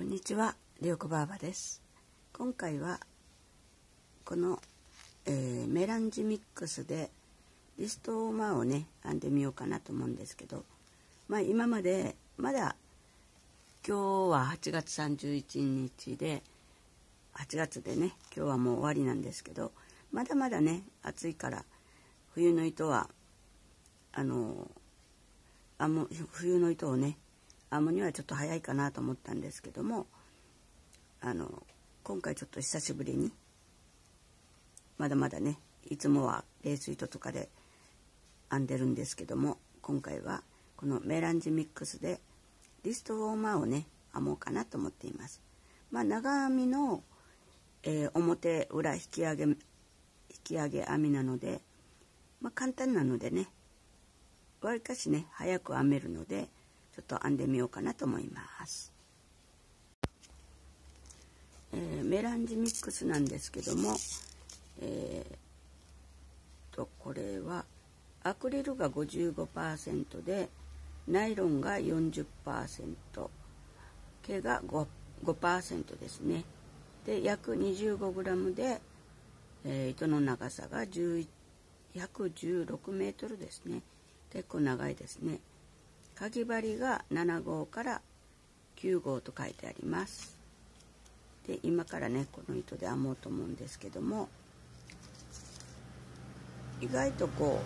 こんにちは、りょうこばあばです。今回はこの、えーメランジミックスでリストーマをね編んでみようかなと思うんですけど、まあ今までまだ今日は8月31日で8月でね今日はもう終わりなんですけどまだまだね暑いから冬の糸はあの編む冬の糸をね編むにはちょっと早いかなと思ったんですけどもあの今回ちょっと久しぶりにまだまだねいつもはレース糸とかで編んでるんですけども今回はこのメランジミックスでリストウォーマーをね編もうかなと思っています。まあ、長編みの、えー表裏引き上げ引き上げ編みなので、まあ、簡単なのでねわりかしね早く編めるのでちょっと編んでみようかなと思います、えーメランジミックスなんですけどもえーとこれはアクリルが55%でナイロンが40%毛が 5%, 5ですね。で約 25g で、えー糸の長さが11 116メートルですね。結構長いですね。かぎ針が7号から9号と書いてあります。で今からねこの糸で編もうと思うんですけども意外とこ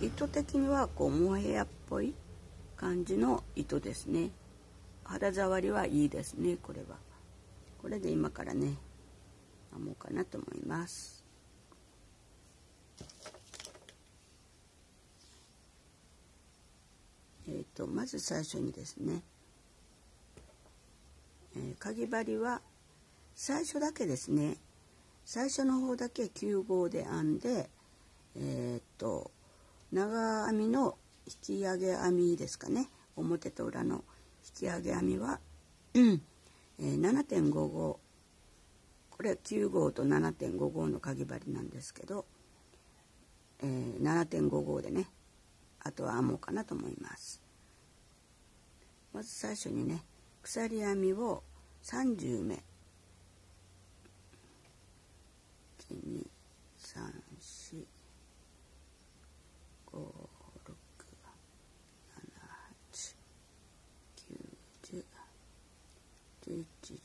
う糸的にはこうモヘアっぽい感じの糸ですね。肌触りはいいですねこれは。これで今からね編もうかなと思います。えー、とまず最初にですね、えーかぎ針は最初だけですね最初の方だけ9号で編んでえっ、と長編みの引き上げ編みですかね表と裏の引き上げ編みは、え7.5号これ9号と7.5号のかぎ針なんですけど、えー7.5号でねあとは編もうかなと思います。まず最初にね鎖編みを30目。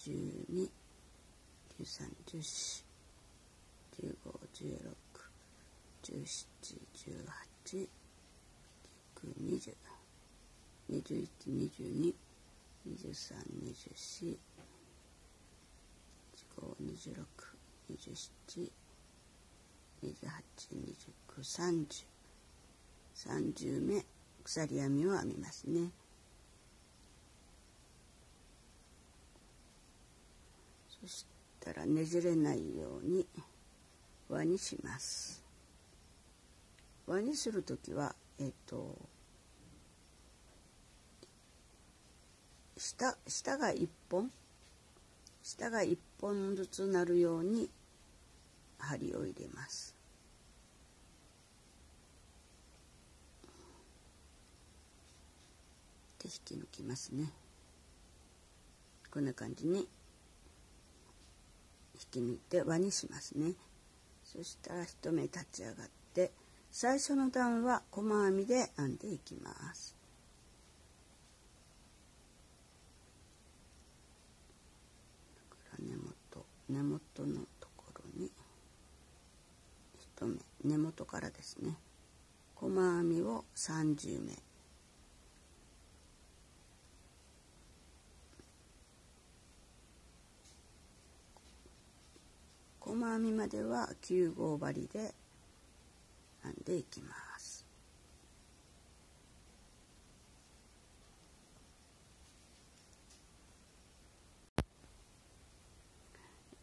12 13 14 15 16 17 18 19 20 21、22、23、24、25、26、27、28、29、30、30目鎖編みを編みますね。そしたらねじれないように輪にします。輪にする時はえっ、ー、と下下が1本。下が1本ずつなるように針を入れます。で引き抜きますね。こんな感じに。引き抜いて輪にしますね。そしたら一目立ち上がって最初の段は細編みで編んでいきますだから根元根元のところに一目根元からですね。細編みを30目。細編みまでは9号針で編んでいきます。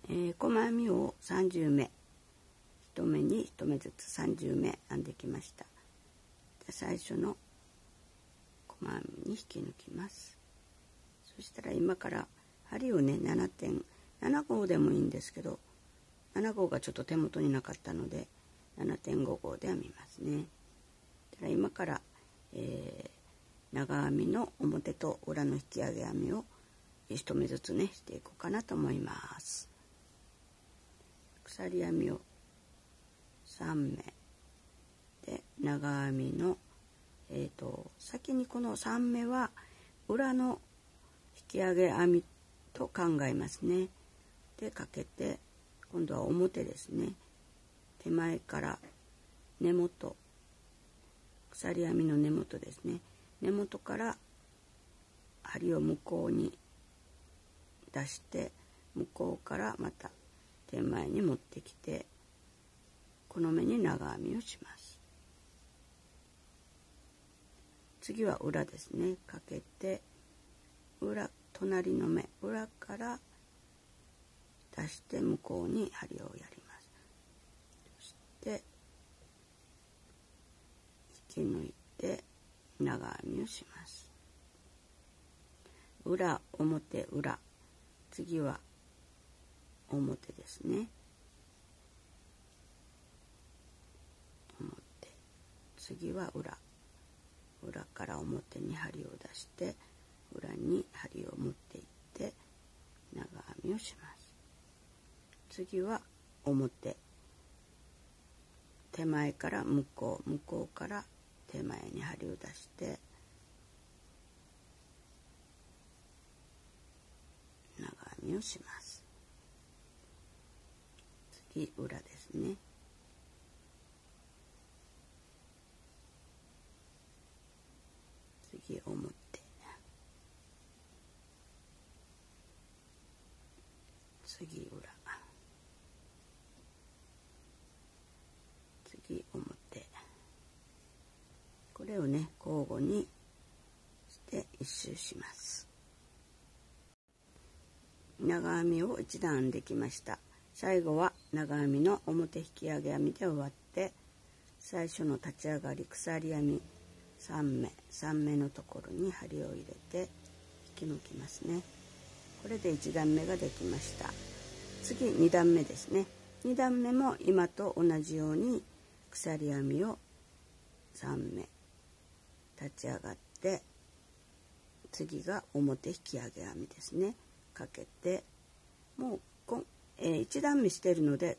えー、細編みを30目。1目に1目ずつ30目編んできました。最初の細編みに引き抜きます。そしたら今から針をね7.7号でもいいんですけど7号がちょっと手元になかったので7.5号で編みますね。だから今から、えー、長編みの表と裏の引き上げ編みを1目ずつねしていこうかなと思います。鎖編みを3目で長編みのえーと、先にこの3目は裏の引き上げ編みと考えますね。でかけて今度は表ですね。手前から根元鎖編みの根元ですね。根元から針を向こうに出して向こうからまた手前に持ってきてこの目に長編みをします。次は裏ですね。かけて裏隣の目。裏から出して向こうに針をやります。そして引き抜いて長編みをします。裏表裏。次は表ですね。表。次は裏。裏から表に針を出して裏に針を持っていって長編みをします。次は表。手前から向こう。向こうから手前に針を出して長編みをします。次裏ですね。次表。次裏。次表。これをね交互にして一周します。長編みを一段できました。最後は長編みの表引き上げ編みで終わって最初の立ち上がり鎖編み3目3目のところに針を入れて引き抜きますね。これで1段目ができました。次2段目ですね。2段目も今と同じように鎖編みを3目立ち上がって次が表引き上げ編みですね。かけてもう、えー、1段目してるので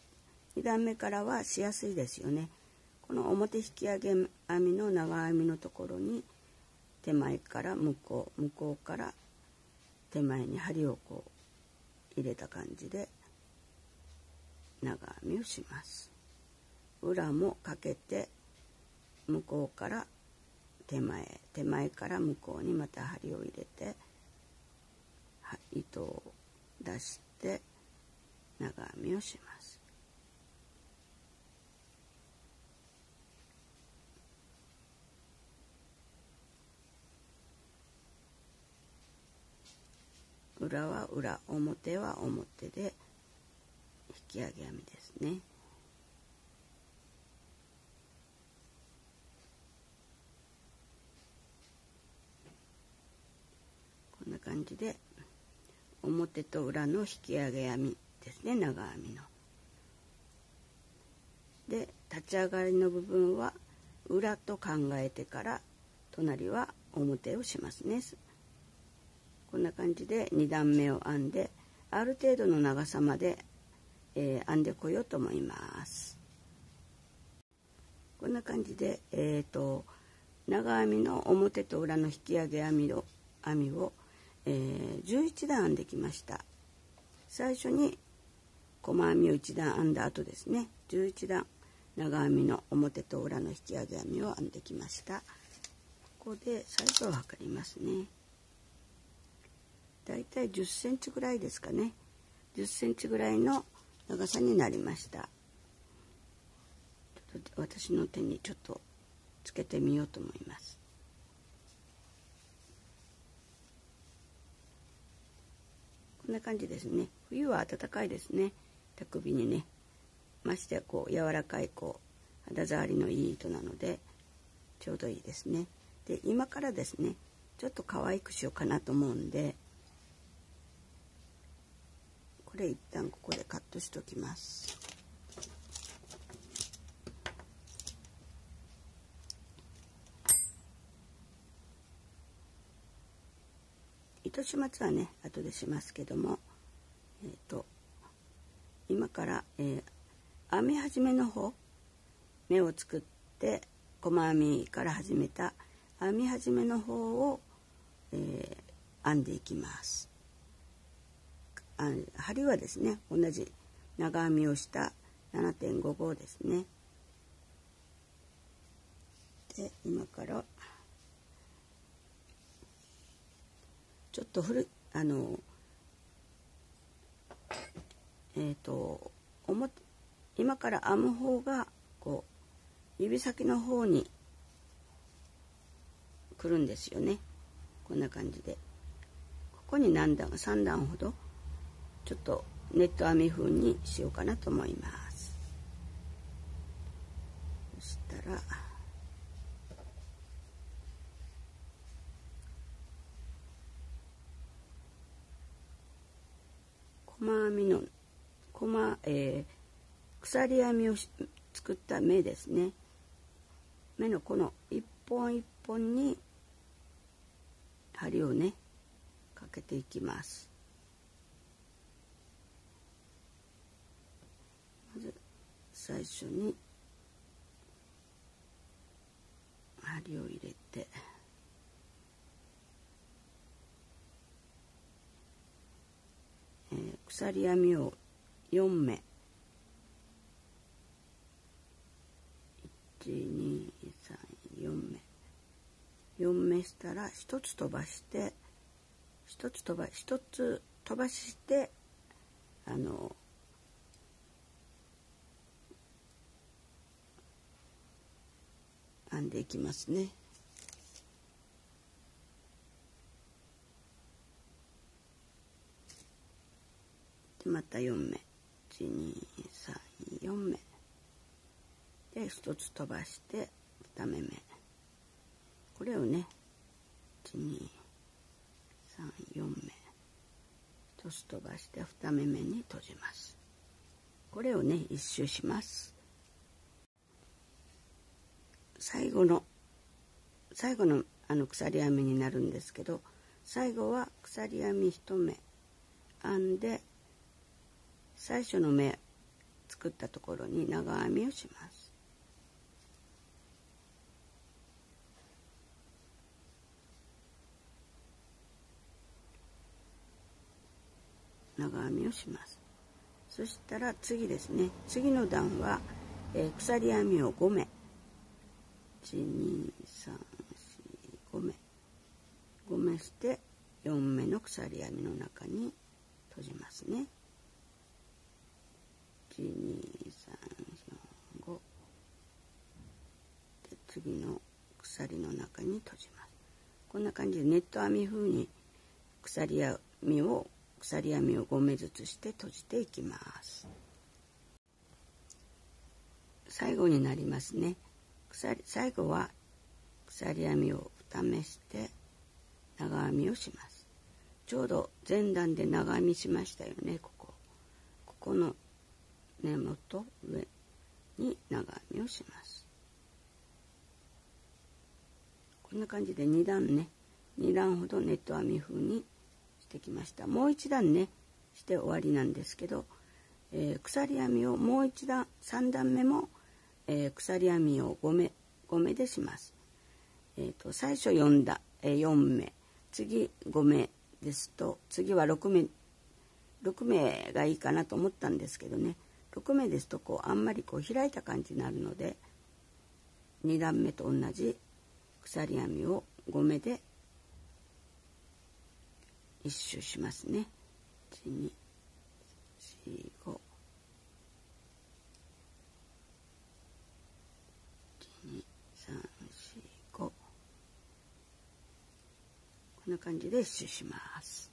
2段目からはしやすいですよね。この表引き上げ編みの長編みのところに手前から向こう向こうから手前に針をこう入れた感じで長編みをします。裏もかけて向こうから手前手前から向こうにまた針を入れて糸を出して長編みをします。裏は裏表は表で引き上げ編みですね。こんな感じで表と裏の引き上げ編み。ですね長編みの。で立ち上がりの部分は裏と考えてから隣は表をしますね。こんな感じで2段目を編んである程度の長さまで、えー、編んでこようと思いますこんな感じで、えーと、長編みの表と裏の引き上げ編みを編みを、えー、11段編んできました最初に細編みを1段編んだ後ですね。11段長編みの表と裏の引き上げ編みを編んできました。ここでサイズを測りますね。だいたい10センチぐらいですかね。10センチぐらいの長さになりました。ちょっと私の手にちょっとつけてみようと思います。こんな感じですね。冬は暖かいですね。手首にねましてこう柔らかいこう肌触りのいい糸なのでちょうどいいですね。で今からですねちょっと可愛くしようかなと思うんでこれ一旦ここでカットしときます。糸始末はね後でしますけどもえっ、ー、と今から、えー、編み始めの方目を作って細編みから始めた編み始めの方を、えー、編んでいきます。あ針はですね同じ長編みをした7.5号ですね。で今からちょっと古いあのえっ、ー、と今から編む方がこう指先の方にくるんですよね。こんな感じで。ここに何段3段ほどちょっとネット編み風にしようかなと思います。そしたら細編みの細、えー、鎖編みを作った目ですね。目のこの一本一本に針をねかけていきます。まず最初に針を入れてえー、鎖編みを4目1234目4目したら1つ飛ばして1つ飛ば1つ飛ばしてあの編んでいきますね。でまた4目1234目。で1つ飛ばして2目目。これをね1234目。1つ飛ばして2目目に閉じます。これをね一周します。最後の最後のあの鎖編みになるんですけど最後は鎖編み1目。編んで最初の目作ったところに長編みをします。長編みをします。そしたら次ですね。次の段は、えー、鎖編みを5目。12345目。5目して4目の鎖編みの中に閉じますね。12345で次の鎖の中に閉じます。こんな感じでネット編み風に鎖編みを鎖編みを5目ずつして閉じていきます。最後になりますね。鎖最後は鎖編みを2目して長編みをします。ちょうど前段で長編みしましたよねここ。ここの根元上に長編みをします。こんな感じで2段ね。2段ほどネット編み風にしてきました。もう1段ねして終わりなんですけど、えー、鎖編みをもう1段3段目も、えー、鎖編みを5目5目でします、えーと、最初4段、えー、4目。次5目ですと次は6目6目がいいかなと思ったんですけどね。6目ですとこうあんまりこう開いた感じになるので2段目と同じ鎖編みを5目で一周しますね。1 2 4 5こんな感じで一周します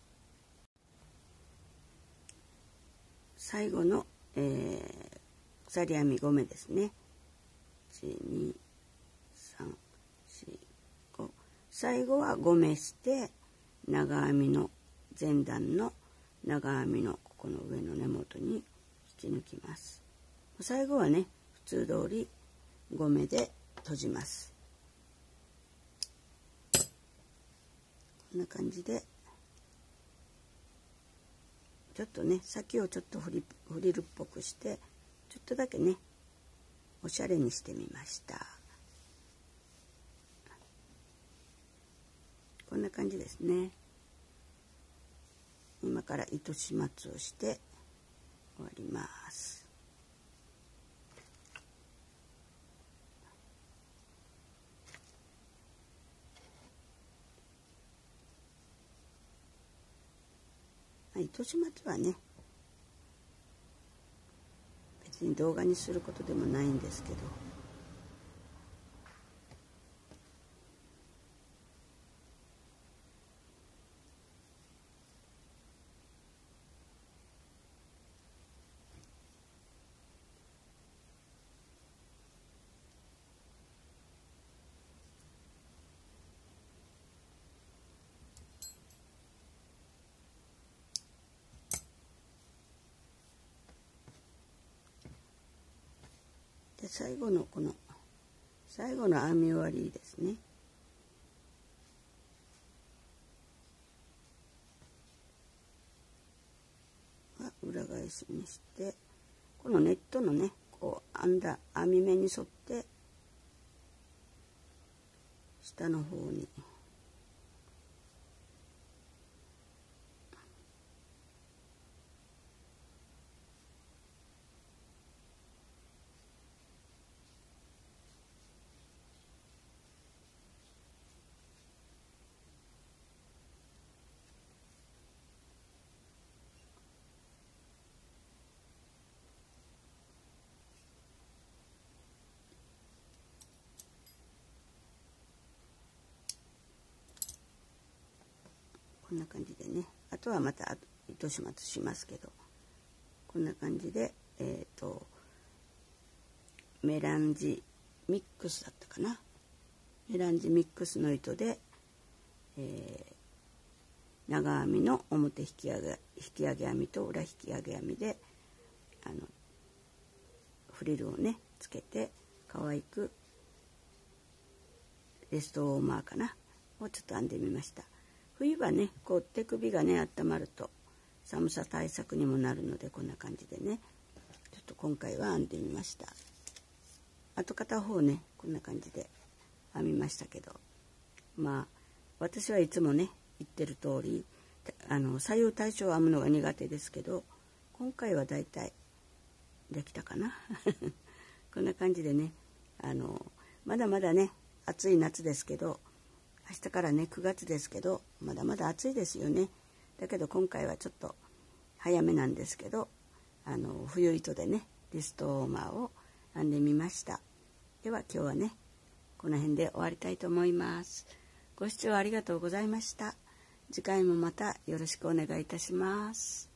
最後のえー、鎖編み5目ですね。12345最後は5目して長編みの前段の長編みのここの上の根元に引き抜きます。最後はね普通通り5目で閉じます。こんな感じでちょっとね先をちょっとフリフリルっぽくしてちょっとだけねおしゃれにしてみました。こんな感じですね。今から糸始末をして終わります。糸始末はね別に動画にすることでもないんですけど。最後のこの最後の編み終わりですね裏返しにしてこのネットのねこう編んだ編み目に沿って下の方に。こんな感じでね。あとはまた糸始末しますけど。こんな感じでえっ、ー、とメランジミックスだったかな。メランジミックスの糸で、えー、長編みの表引き上げ引き上げ編みと裏引き上げ編みであのフリルをねつけて可愛くレストウォーマーかな。をちょっと編んでみました。冬はねこう手首がね温まると寒さ対策にもなるのでこんな感じでね。ちょっと今回は編んでみました。あと片方ねこんな感じで編みましたけど。まあ私はいつもね言ってる通りあの左右対称を編むのが苦手ですけど今回はだいたいできたかな。こんな感じでねあのまだまだね暑い夏ですけど明日からね9月ですけどまだまだ暑いですよね。だけど今回はちょっと早めなんですけどあの冬糸でねリストウォーマーを編んでみました。では今日はねこの辺で終わりたいと思います。ご視聴ありがとうございました。次回もまたよろしくお願いいたします。